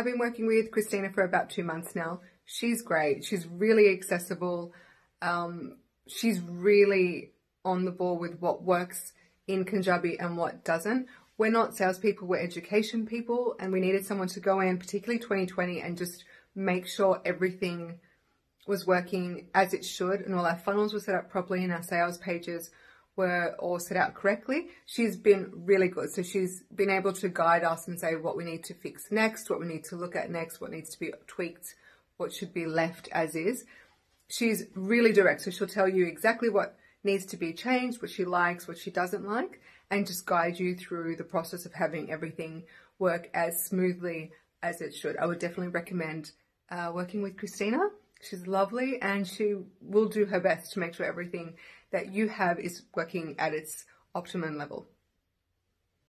I've been working with Christina for about two months now. She's great. She's really accessible. Um, she's really on the ball with what works in Kajabi and what doesn't. We're not salespeople, we're education people, and we needed someone to go in, particularly 2020, and just make sure everything was working as it should and all our funnels were set up properly and our sales pages were all set out correctly. She's been really good. So she's been able to guide us and say what we need to fix next, what we need to look at next, what needs to be tweaked, what should be left as is. She's really direct. So she'll tell you exactly what needs to be changed, what she likes, what she doesn't like, and just guide you through the process of having everything work as smoothly as it should. I would definitely recommend uh, working with Christina. She's lovely and she will do her best to make sure everything that you have is working at its optimum level.